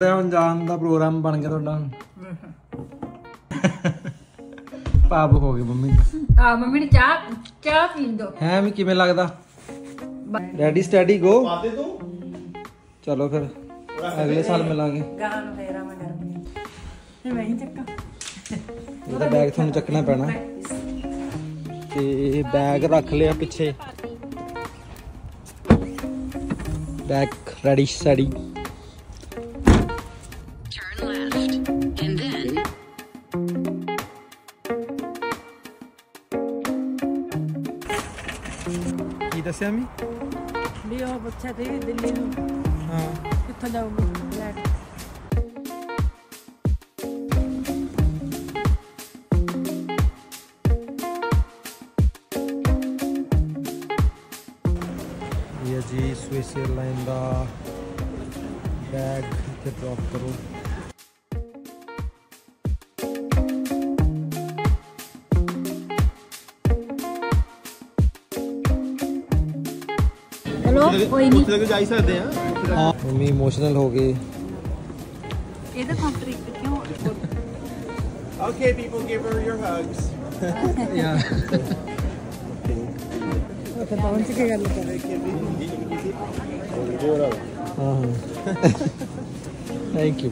ਤੇ ਹੁਣ ਜਾਣ ਦਾ ਪ੍ਰੋਗਰਾਮ ਬਣ ਗਿਆ ਤੁਹਾਡਾ। ਹੁਣ ਪਾਪ ਹੋ ਗਏ ਮੰਮੀ। ਆ ਮੰਮੀ ਨੇ ਚਾਹ ਚਾਹ ਪੀਣ ਦੋ ਹੈ ਮੈਂ ਕਿਵੇਂ ਲੱਗਦਾ? ਰੈਡੀ ਸਟੈਡੀ ਗੋ ਪਾਤੇ ਤੂੰ? ਚਲੋ ਫਿਰ ਅਗਲੇ ਸਾਲ ਮਿਲਾਂਗੇ। ਨੂੰ ਫੇਰਾ ਮੈਂ ਕਰਦੀ ਤੇ ਮੈਂ ਹੀ ਚੱਕਾਂ। ਇਹਦਾ ਬੈਗ ਤੁਹਾਨੂੰ ਚੱਕਣਾ ਪੈਣਾ। ਤੇ ਬੈਗ ਰੱਖ ਲਿਆ ਪਿੱਛੇ। Bag ready steady And then. ਕਿਹਦਾ ਸਿਆਮੀ ਵੀ ਉਹ ਬੱਚਾ ਤੇ ਦਿੱਲੀ ਨੂੰ ਹਾਂ ਕਿੱਥੋਂ ਜਾਊਗੀ ਲੈ जी स्विस एयरलाइन का बैग ड्रॉप करो ਚਲੋ ਕੋਈ ਨਹੀਂ ਉੱਥੇ ਤੱਕ ਜਾ ਹੀ ਸਕਦੇ ਆ ਹਾਂ ਮੰਮੀ ਇਮੋਸ਼ਨਲ ਹੋ ਗਏ ਇਹਦਾ ਕਾਊਂਟਰ ਕਿਉਂ Okay, people, give her your hugs. ਯਾ ਉੱਥੇ ਪਹੁੰਚ ਕੇ ਗੱਲ ਕਰ ਹਾਂ ਹਾਂ ਥੈਂਕ ਯੂ